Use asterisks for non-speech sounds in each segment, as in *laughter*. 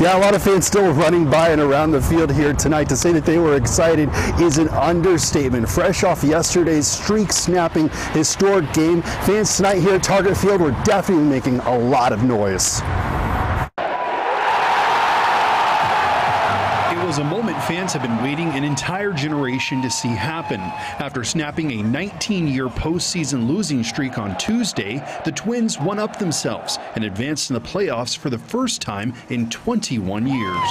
Yeah, a lot of fans still running by and around the field here tonight. To say that they were excited is an understatement. Fresh off yesterday's streak snapping historic game, fans tonight here at Target Field were definitely making a lot of noise. Was a moment fans have been waiting an entire generation to see happen. After snapping a 19 year postseason losing streak on Tuesday, the Twins won up themselves and advanced in the playoffs for the first time in 21 years.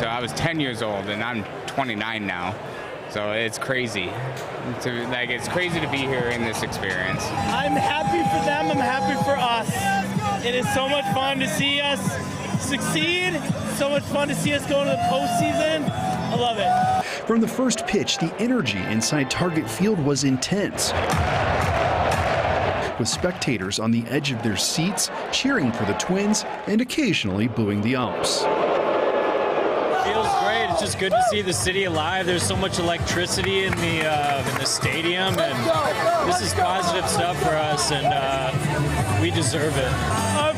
So I was 10 years old and I'm 29 now. So it's crazy. To, like it's crazy to be here in this experience. I'm happy for them. I'm happy for us. It is so much fun to see us succeed. So much fun to see us go into the postseason. I love it. From the first pitch, the energy inside Target Field was intense. With spectators on the edge of their seats cheering for the Twins and occasionally booing the umps. Feels great. It's just good to see the city alive. There's so much electricity in the uh, in the stadium, and this is positive stuff for us, and uh, we deserve it.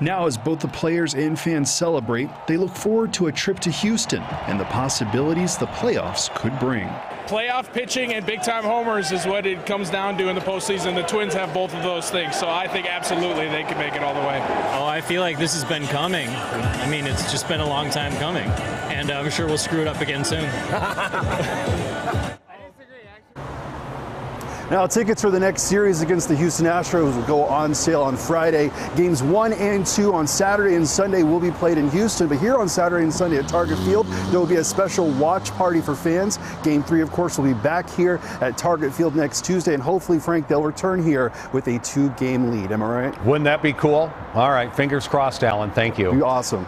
Now, as both the players and fans celebrate, they look forward to a trip to Houston and the possibilities the playoffs could bring. playoff pitching and big time homers is what it comes down to in the postseason. The Twins have both of those things, so I think absolutely they can make it all the way. Oh, I feel like this has been coming. I mean, it's just been a long time coming, and I'm sure we'll screw it up again soon. *laughs* Now, tickets for the next series against the Houston Astros will go on sale on Friday. Games one and two on Saturday and Sunday will be played in Houston, but here on Saturday and Sunday at Target Field, there will be a special watch party for fans. Game three, of course, will be back here at Target Field next Tuesday, and hopefully, Frank, they'll return here with a two game lead. Am I right? Wouldn't that be cool? All right, fingers crossed, Alan. Thank you. Be awesome.